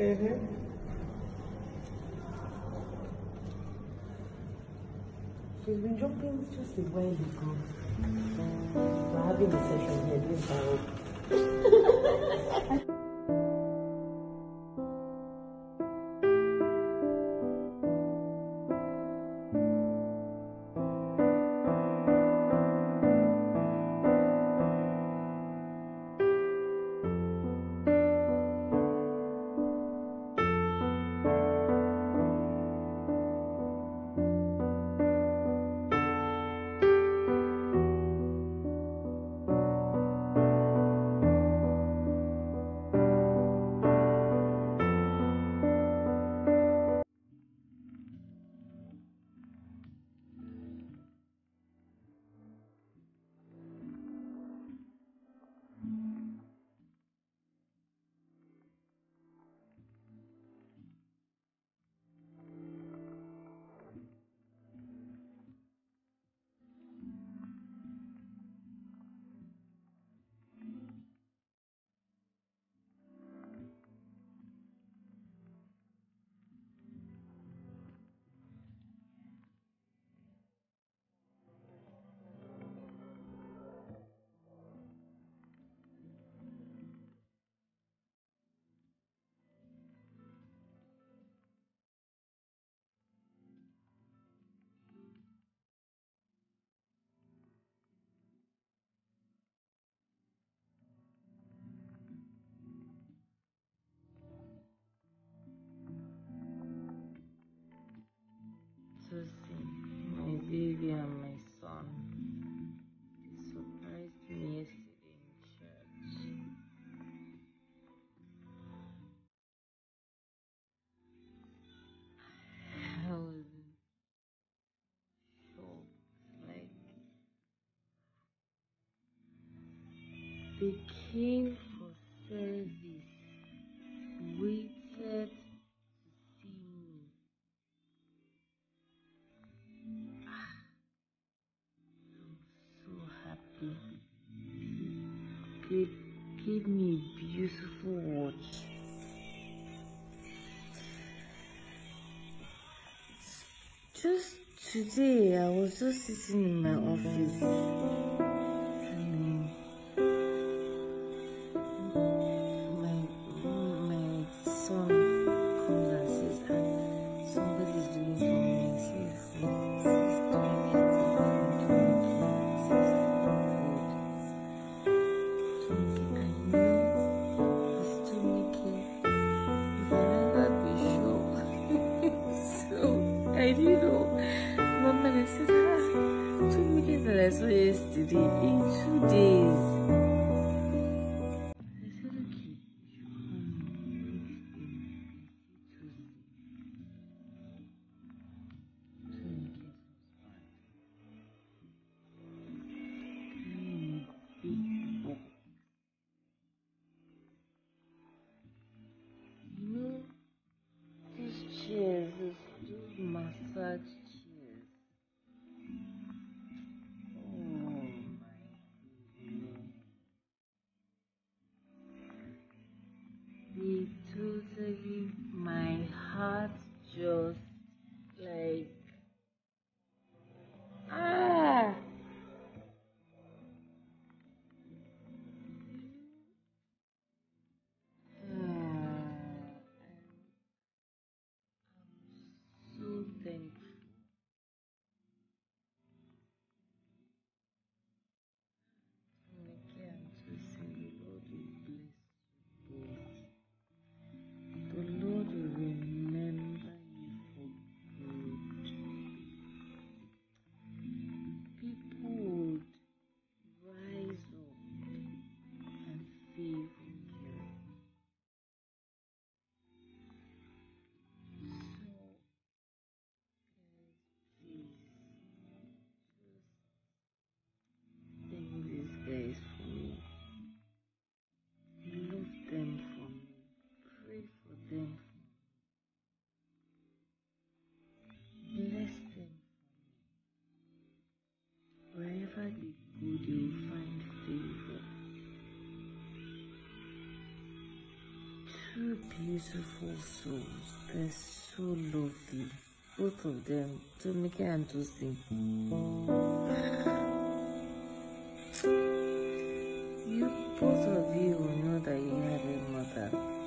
Mm-hmm. She's been jumping just a while ago. We're having a session here. They came for service, waited to see me. Ah, I'm so happy. Gave, gave me a beautiful watch. Just today, I was just sitting in my office. I didn't know. Mama, I said, ah, two million yesterday in two days. Beautiful souls. They're so lovely. Both of them, Tomike and Tosin. You, both of you know that you have a mother